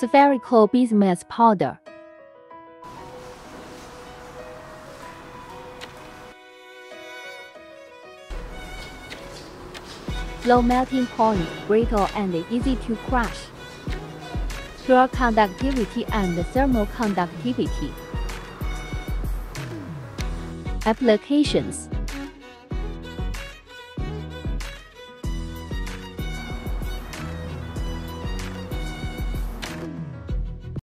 Spherical bismuth powder. Low melting point, brittle and easy to crush. Pure conductivity and thermal conductivity. Applications